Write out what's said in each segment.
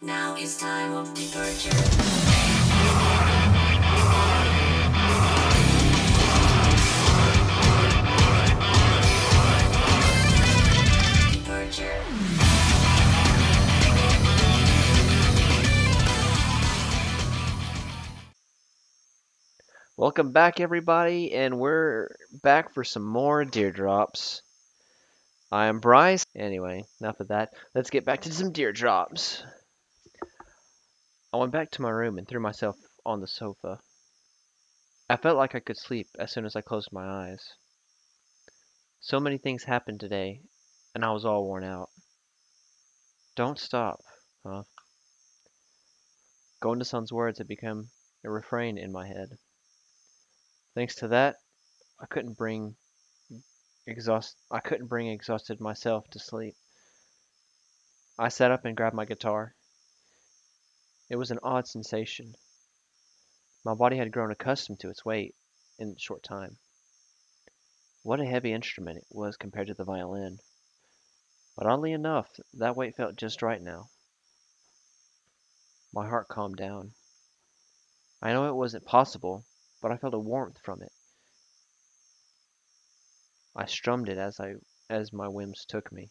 Now is time of departure. Welcome back, everybody, and we're back for some more DearDrops. I am Bryce. Anyway, enough of that. Let's get back to some DearDrops. I went back to my room and threw myself on the sofa. I felt like I could sleep as soon as I closed my eyes. So many things happened today, and I was all worn out. Don't stop, huh? Gonda-san's words had become a refrain in my head. Thanks to that, I couldn't bring exhaust I couldn't bring exhausted myself to sleep. I sat up and grabbed my guitar. It was an odd sensation. My body had grown accustomed to its weight in a short time. What a heavy instrument it was compared to the violin. But oddly enough, that weight felt just right now. My heart calmed down. I know it wasn't possible, but I felt a warmth from it. I strummed it as I as my whims took me.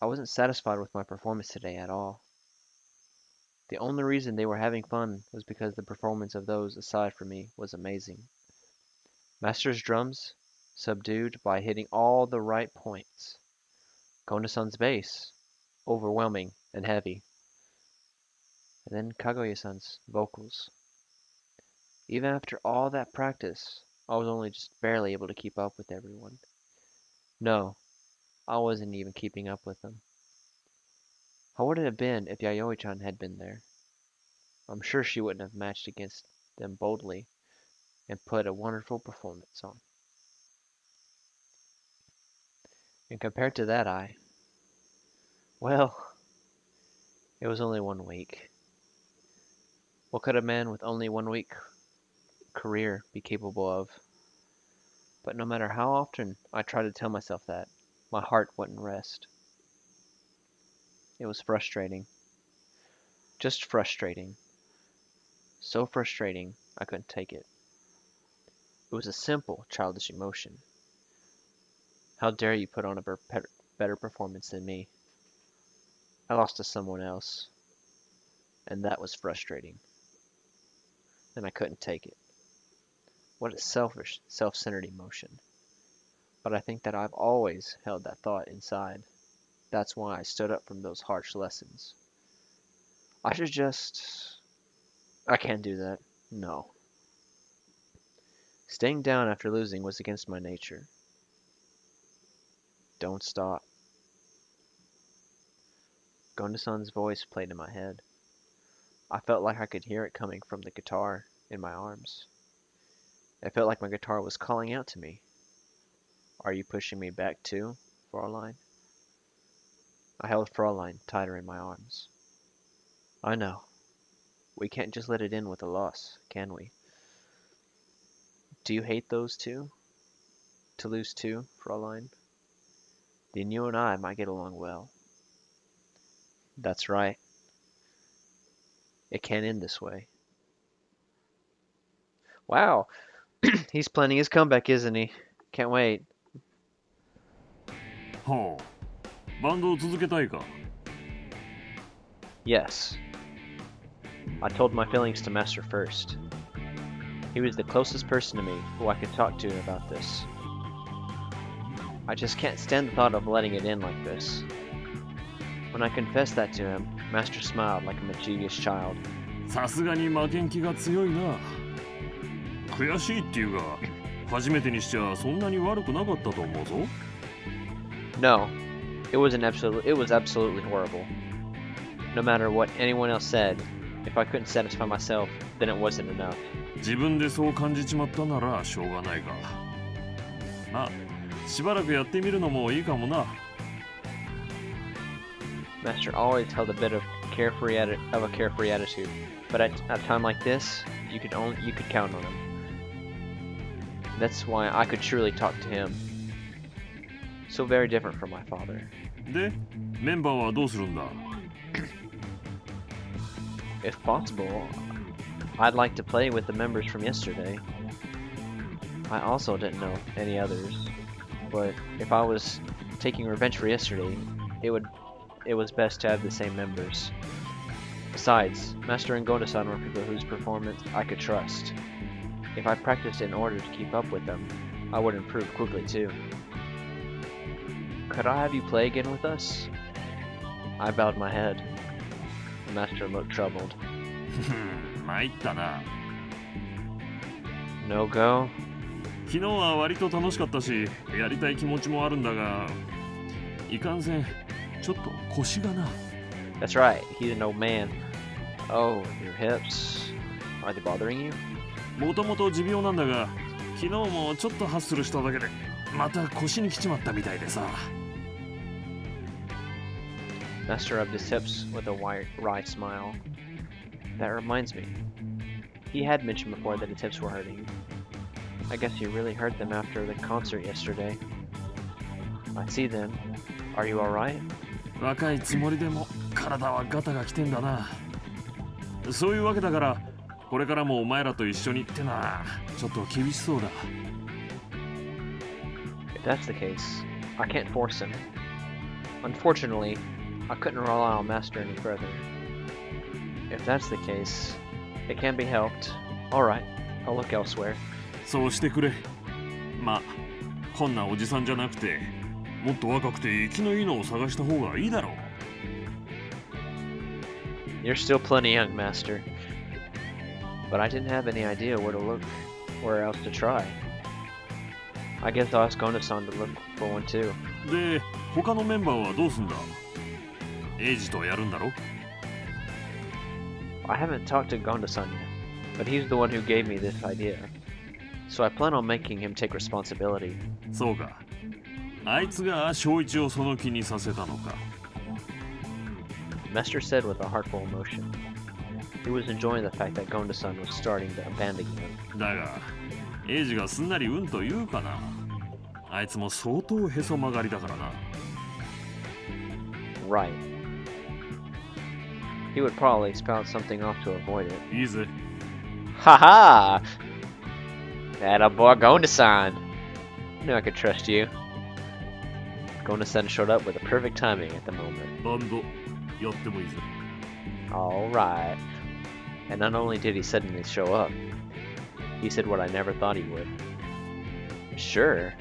I wasn't satisfied with my performance today at all. The only reason they were having fun was because the performance of those aside from me was amazing. Master's drums, subdued by hitting all the right points. Gonda-san's bass, overwhelming and heavy. And then Kaguya-san's vocals. Even after all that practice, I was only just barely able to keep up with everyone. No, I wasn't even keeping up with them. How would it have been if Yayoi-chan had been there? I'm sure she wouldn't have matched against them boldly and put a wonderful performance on. And compared to that, I, well, it was only one week. What could a man with only one week career be capable of? But no matter how often I tried to tell myself that, my heart wouldn't rest. It was frustrating. Just frustrating. So frustrating, I couldn't take it. It was a simple, childish emotion. How dare you put on a better- performance than me? I lost to someone else, and that was frustrating. And I couldn't take it. What a selfish, self centered emotion. But I think that I've always held that thought inside. That's why I stood up from those harsh lessons. I should just. I can't do that. No. Staying down after losing was against my nature. Don't stop. Gonda-san's voice played in my head. I felt like I could hear it coming from the guitar in my arms. It felt like my guitar was calling out to me. Are you pushing me back too, Fraulein? I held Fraulein tighter in my arms. I know. We can't just let it in with a loss, can we? Do you hate those two? To lose two, Fraulein? Then you and I might get along well. That's right. It can't end this way. Wow, he's planning his comeback, isn't he? Can't wait. はあバンドを続けたいか Yes. I told my feelings to Master first. He was the closest person to me who I could talk to about this. I just can't stand the thought of letting it end like this. When I confessed that to him, Master smiled like a mischievous child. さすがに負けん気が強いな悔しいっていうが初めてにしちゃそんなに悪くなかったと思うぞ No, it was an absolute. It was absolutely horrible. No matter what anyone else said, if I couldn't satisfy myself, then it wasn't enough. 自分でそう感じちまったならしょうがないがまあしばらくやってみるのもいいかもな Master always held a bit of carefree atti- of a carefree attitude, but at at a time like this, you could only you could count on him. That's why I could truly talk to him. So very different from my father. If possible, I'd like to play with the members from yesterday. I also didn't know any others, but if I was taking revenge for yesterday, it would it was best to have the same members. Besides, Master and Gonda-san were people whose performance I could trust. If I practiced in order to keep up with them, I would improve quickly too Could I have you play again with us? I bowed my head. The master looked troubled. 参ったな No go? 昨日は割と楽しかったしやりたい気持ちもあるんだがいかんせんちょっと腰がな That's right, he's an old man. Oh, your hips. Are they bothering you? もともと持病なんだが昨日もちょっとハッスルしただけでまた腰に来ちまったみたいでさ Master rubbed his hips with a wide, wry smile. That reminds me. He had mentioned before that his hips were hurting. I guess he really hurt them after the concert yesterday. I see then. Are you alright? 若いつもりでも体はガタが来てんだなそういうわけだからこれからもお前らと一緒にってなちょっと厳しそうだ If that's the case, I can't force him. Unfortunately, I couldn't rely on Master any further. If that's the case, it can be helped. Alright, I'll look elsewhere. そうしてくれまあこんなおじさんじゃなくてもっと若くて生きのいいのを探した方がいいだろう You're still plenty young, Master. But I didn't have any idea where to look, where else to try. I guess I'll ask Gonasan to look for one too. で他のメンバーはどうすんだ エイジとやるんだろ I haven't talked to Gondasan yet, but he's the one who gave me this idea. So I plan on making him take responsibility. そうかあいつが翔一をその気にさせたのか Master said with a heartful emotion. He was enjoying the fact that Gondasan was starting to abandon him. だがエイジがすんなりうんと言うかなあいつも相当へそ曲がりだからな Right. He would probably spout something off to avoid it. Easy. Haha! -ha! That a Borgonisan! sign? Knew I could trust you. Gondasan showed up with the perfect timing at the moment. Alright. And not only did he suddenly show up, he said what I never thought he would. Sure.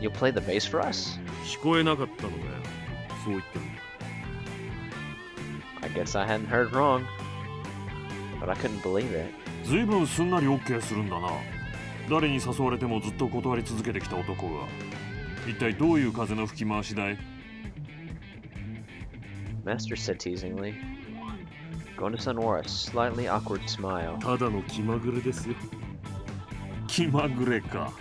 You'll play the bass for us? Guess I hadn't heard wrong. But I couldn't believe it. ずいぶんすんなり OK するんだな誰に誘われてもずっと断り続けてきた男が一体どういう風の吹き回しだい？Master said teasingly. Gondasan wore a slightly awkward smile. ただの気まぐれですよ気まぐれか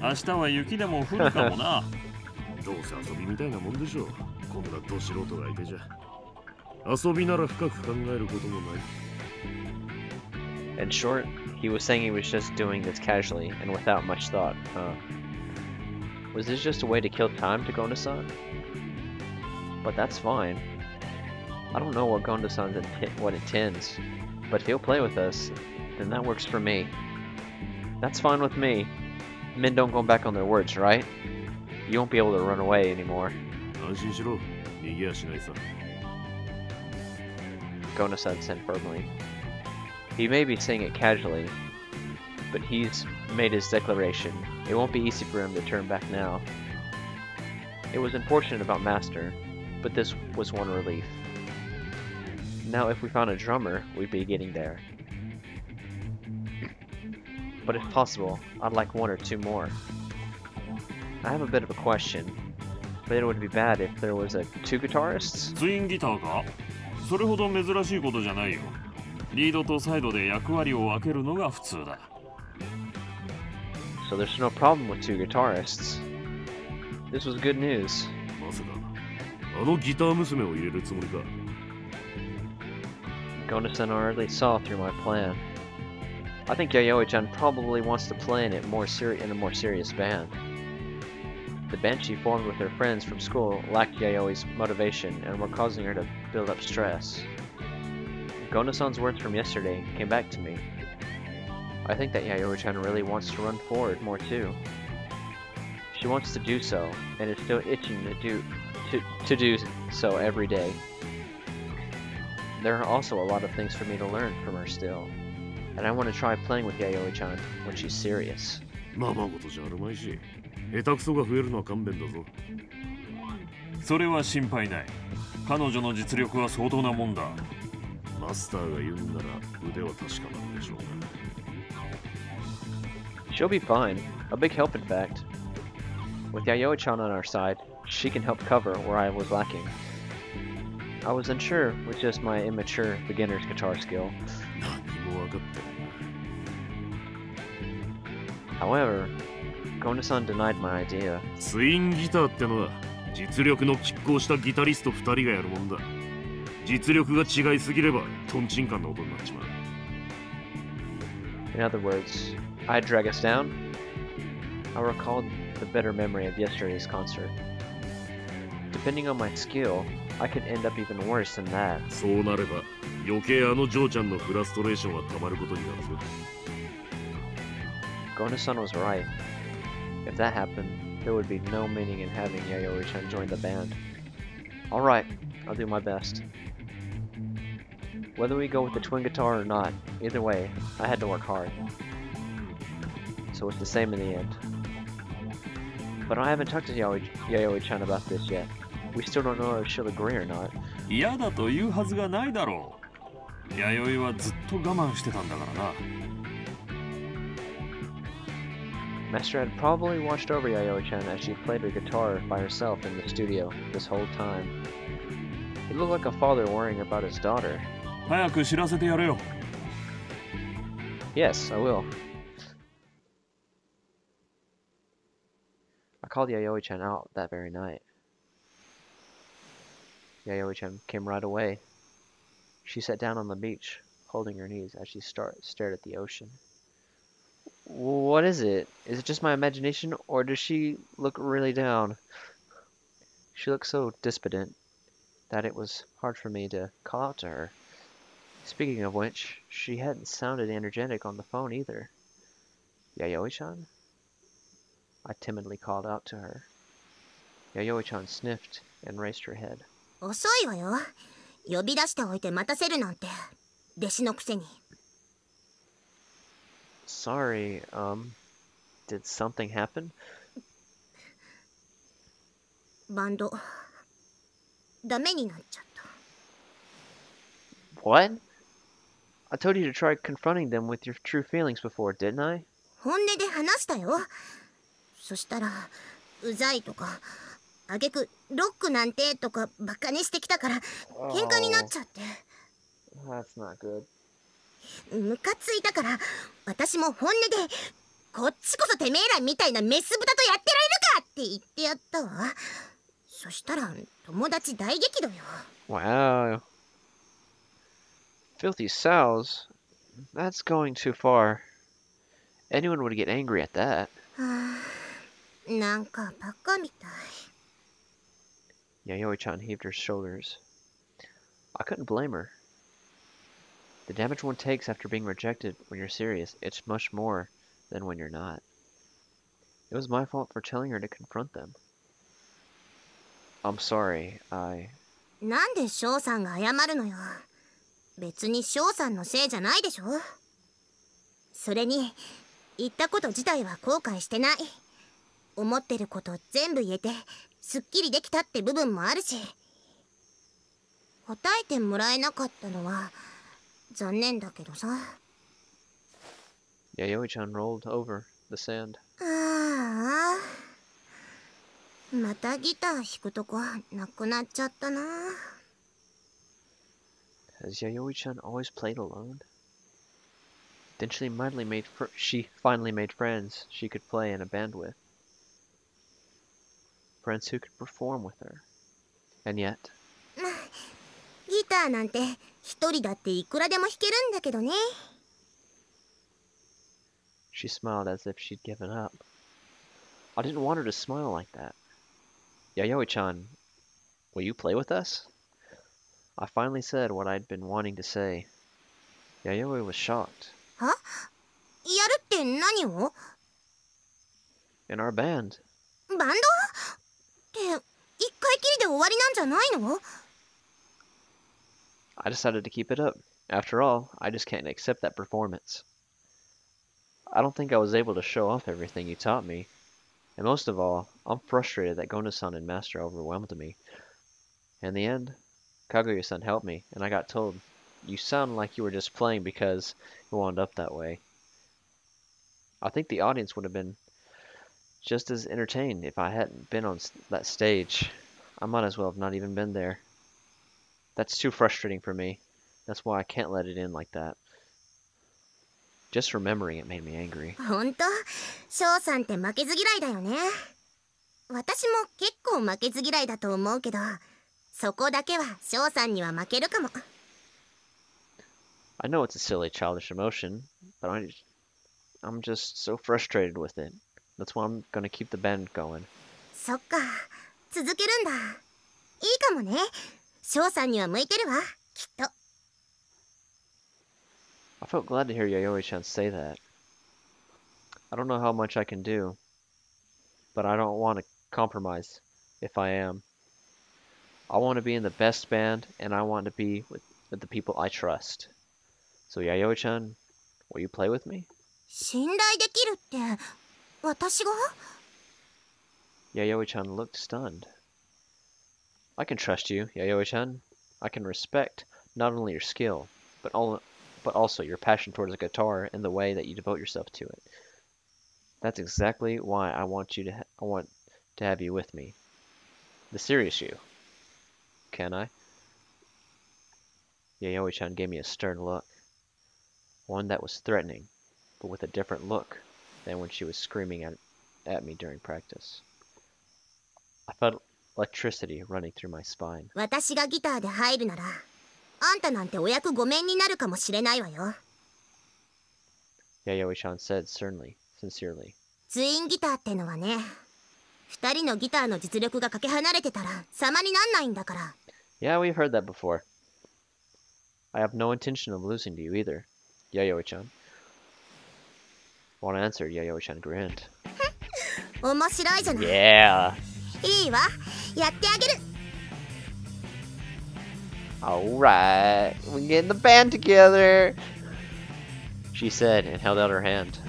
明日は雪でも降るかもな どうせ遊びみたいなもんでしょうこんなど素人が相手じゃ遊びなら深く考えることもない In short, he was saying he was just doing this casually and without much thought, huh? Was this just a way to kill time to Gondasan? But that's fine. I don't know what Gondasan's inti- what intends, but if he'll play with us, then that works for me. That's fine with me. Men don't go back on their words, right? You won't be able to run away anymore. 安心しろ逃げやしないさ Gondasan said firmly. He may be saying it casually, but he's made his declaration. It won't be easy for him to turn back now. It was unfortunate about Master, but this was one relief. Now if we found a drummer, we'd be getting there. But if possible, I'd like one or two more. I have a bit of a question, but it would be bad if there was a two guitarists? それほど珍しいことじゃないよリードとサイドで役割を分けるのが普通だ So there's no problem with two guitarists. This was good news. まさかあのギター娘を入れるつもりか Gonasan already saw through my plan. I think Yayoi-chan probably wants to play in it more seri- in a more serious band. The band she formed with her friends from school lacked Yayoi's motivation and were causing her to build up stress. Gondasan's words from yesterday came back to me. I think that Yayoi-chan really wants to run forward more too. She wants to do so, and is still itching to do, to, to do so every day. There are also a lot of things for me to learn from her still, and I want to try playing with Yayoi-chan when she's serious. まあまあことじゃあるまいし下手くそが増えるのは勘弁だぞそれは心配ない彼女の実力は相当なもんだマスターが言うんなら腕は確かなんでしょうが She'll be fine. A big help, in fact. With Yayoi-chan on our side, she can help cover where I was lacking. I was unsure with just my immature beginner's guitar skill. 何も分かってない However, Gonda-san denied my idea. ツインギターってのは実力の拮抗したギタリスト2人がやるもんだ。実力が違いすぎればトンチンカンの音になっちまう。In other words, I drag us down. I recall the better memory of yesterday's concert. Depending on my skill, I could end up even worse than that. そうなれば余計あの嬢ちゃんのフラストレーションはたまることになるぞ。Gonda-san was right. If that happened, there would be no meaning in having Yayoi-chan join the band. Alright, I'll do my best. Whether we go with the twin guitar or not, either way, I had to work hard. So it's the same in the end. But I haven't talked to Yayoi- Yayoi-chan about this yet. We still don't know if she'll agree or not. 嫌だというはずがないだろう弥生はずっと我慢してたんだからな Master had probably watched over Yayoi-chan as she played her guitar by herself in the studio this whole time. He looked like a father worrying about his daughter. Yes, I will. I called Yayoi-chan out that very night. Yayoi-chan came right away. She sat down on the beach, holding her knees as she start, stared at the ocean. What is it? Is it just my imagination, or does she look really down? She looked so despondent that it was hard for me to call out to her. Speaking of which, she hadn't sounded energetic on the phone either. Yayoi-chan? I timidly called out to her. Yayoi-chan sniffed and raised her head. 遅いわよ呼び出しておいて待たせるなんて弟子のくせに Sorry, um, did something happen? バンドダメになっちゃった What? I told you to try confronting them with your true feelings before, didn't I? 本音で話したよそしたらうざいとかあげくロックなんてとかバカにしてきたから喧嘩になっちゃって That's not good. ムカついたから私も本音でこっちこそてめえらみたいなメス豚とやってられるかって言ってやったわそしたら友達大激怒よ Wow. Filthy sows? That's going too far. Anyone would get angry at that. はあなんかバカみたい Yayoi-chan heaved her shoulders. I couldn't blame her. The damage one takes after being rejected when you're serious, it's much more than when you're not. It was my fault for telling her to confront them. I'm sorry, I... なんで翔さんが謝るのよ別に翔さんのせいじゃないでしょそれに言ったこと自体は後悔してない思ってること全部言えてすっきりできたって部分もあるし答えてもらえなかったのは残念だけどさ Yayoi-chan rolled over the sand. ああまたギター弾くとこなくなっちゃったな Has Yayoi-chan always played alone? Then she finally made fr- she finally made friends she could play in a band with. Friends who could perform with her. And yet, ギ ターなんて一人だっていくらでも弾けるんだけどね she smiled as if she'd given up. I didn't want her to smile like that. Yayoi-chan, will you play with us? I finally said what I'd been wanting to say. Yayoi was shocked. やるって何を In our band. バンドって一回きりで終わりなんじゃないの I decided to keep it up. After all, I just can't accept that performance. I don't think I was able to show off everything you taught me. And most of all, I'm frustrated that Gonda-san and Master overwhelmed me. In the end, Kaguya-san helped me, and I got told, you sound like you were just playing because you wound up that way. I think the audience would have been just as entertained if I hadn't been on that stage. I might as well have not even been there. That's too frustrating for me. That's why I can't let it in like that. Just remembering it made me angry. ほんと翔さんって負けず嫌いだよね私も結構負けず嫌いだと思うけどそこだけは翔さんには負けるかも I know it's a silly childish emotion, but I, I'm just so frustrated with it. That's why I'm gonna keep the band going. そっか続けるんだいいかもね 翔さんには向いてるわきっと I felt glad to hear Yayoi-chan say that. I don't know how much I can do, but I don't want to compromise if I am. I want to be in the best band, and I want to be with, with the people I trust. So Yayoi-chan, will you play with me? 信頼できるって私が Yayoi-chan looked stunned. I can trust you, Yayoi-chan. I can respect not only your skill, but all, but also your passion towards the guitar and the way that you devote yourself to it. That's exactly why I want you to I want to have you with me. The serious you. Can I? Yayoi-chan gave me a stern look. One that was threatening, but with a different look than when she was screaming at, at me during practice. I felt electricity running through my spine. 私がギターで入るならあんたなんてお役御免になるかもしれないわよ Yayoi-chan said sternly, sincerely. ツインギターってのはね二人のギターの実力がかけ離れてたら様になんないんだから Yeah, we've heard that before. I have no intention of losing to you either, Yayoi-chan. When I answered, Yayoi-chan grinned. 面白いじゃない Yeah! いいわ やってあげる Alright, we get the band together! She said and held out her hand.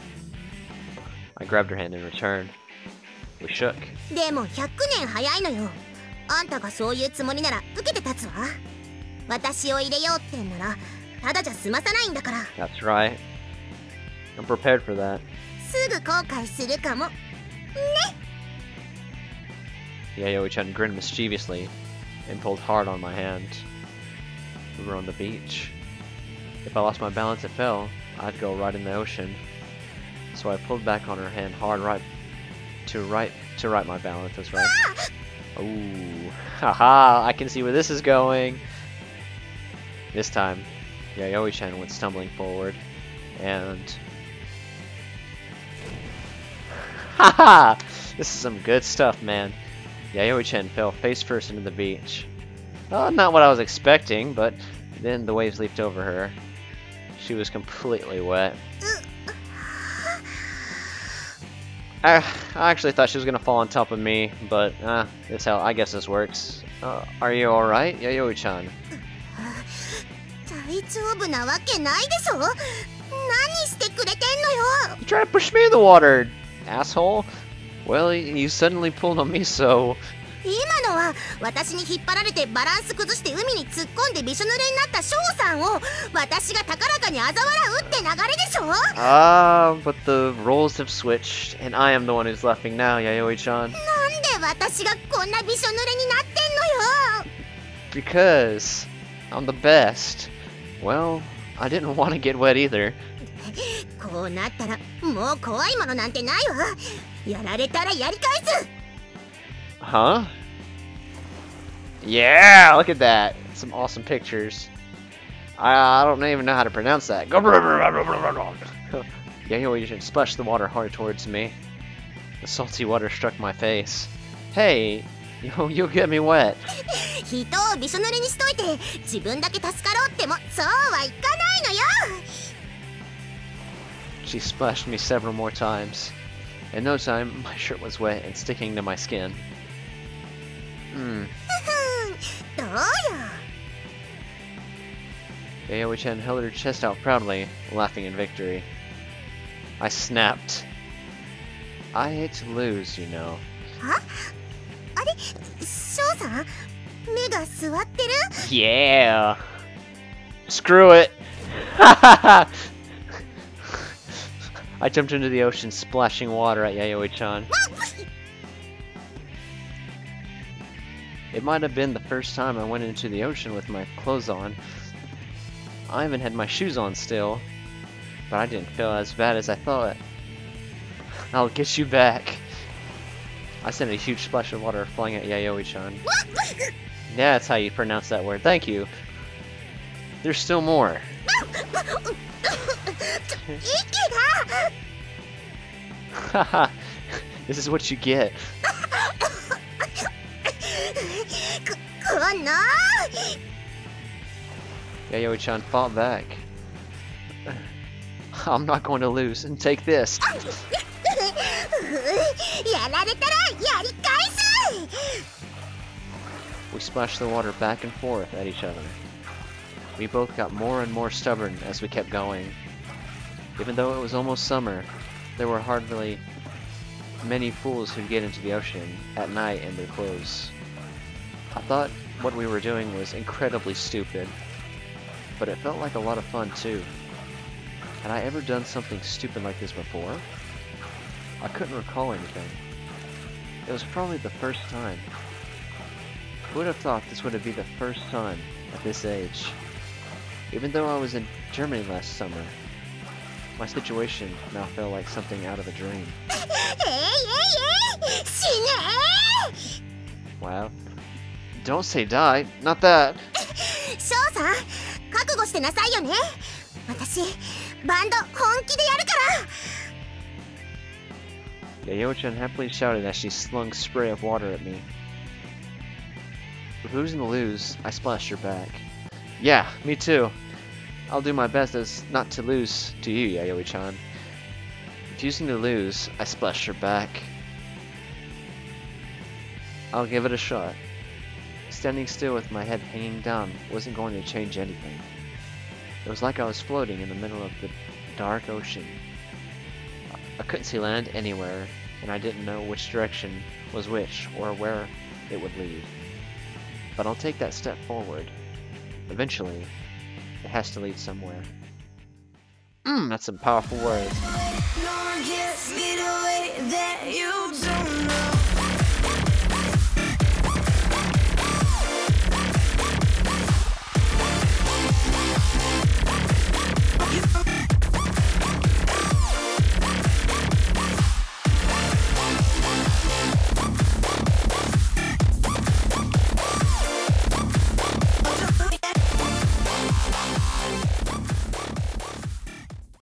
I grabbed her hand in return. We shook. でも100年早いのよあんたがそういうつもりなら受けて立つわ私を入れようってんならただじゃ済まさないんだから That's right. I'm prepared for that. すぐ後悔するかも Yayoi-chan grinned mischievously and pulled hard on my hand. We were on the beach. If I lost my balance and fell, I'd go right in the ocean. So I pulled back on her hand hard right to right to right my balance, that's right. Ah! Ooh. Haha, I can see where this is going. This time, Yayoi-chan went stumbling forward and Haha! This is some good stuff, man. Yayoi-chan fell face first into the beach. Uh, not what I was expecting, but then the waves leaped over her. She was completely wet. I, I actually thought she was gonna fall on top of me, but uh, this how I guess this works. Uh, are you all right, Yayoi-chan? 大丈夫なわけないでしょ何してくれてんのよ You trying to push me in the water, asshole? Well, y- you suddenly pulled on me, so 今のは私に引っ張られてバランス崩して海に突っ込んでびしょ濡れになった翔さんを私が高らかに嘲笑うって流れでしょ ah, but the roles have switched, and I am the one who's laughing now, Yayoi-chan. なんで私がこんなびしょ濡れになってんのよ Because I'm the best. Well, I didn't want to get wet either. こうなったらもう怖いものなんてないわ やられたらやり返す Huh? Yeah, look at that. Some awesome pictures. I, I don't even know how to pronounce that. Yayoi should splash the water hard towards me. The salty water struck my face. Hey, You'll, you'll get me wet. 人をびしょ濡れにしといて自分だけ助かろうってもそうはいかないのよ She splashed me several more times. In no time, my shirt was wet and sticking to my skin. Hmm. Yayoi-chan held her chest out proudly, laughing in victory. I snapped. I hate to lose, you know. Huh? Yeah! Screw it! I jumped into the ocean, splashing water at Yayoi-chan. It might have been the first time I went into the ocean with my clothes on. I even had my shoes on still, but I didn't feel as bad as I thought. I'll get you back. I sent a huge splash of water flying at Yayoi-chan. Yeah, that's how you pronounce that word. Thank you. There's still more. Haha, this is what you get. yeah, Yayoi-chan fought back. I'm not going to lose, and take this. We splashed the water back and forth at each other. We both got more and more stubborn as we kept going. Even though it was almost summer, there were hardly many fools who'd get into the ocean at night in their clothes. I thought what we were doing was incredibly stupid, but it felt like a lot of fun too. Had I ever done something stupid like this before? I couldn't recall anything. It was probably the first time. Who would have thought this would be the first time at this age? Even though I was in Germany last summer, my situation now felt like something out of a dream. Wow. Don't say die, not that. 翔さん、覚悟してなさいよね。私、バンド本気でやるから。Yayoi-chan happily shouted as she slung spray of water at me. Losing the lose, I splashed her back. Yeah, me too. I'll do my best as not to lose to you, Yayoi-chan. Refusing to lose, I splashed her back. I'll give it a shot. Standing still with my head hanging down wasn't going to change anything. It was like I was floating in the middle of the dark ocean. I couldn't see land anywhere, and I didn't know which direction was which or where it would lead. But I'll take that step forward. Eventually, it has to lead somewhere. Mmm, that's some powerful words.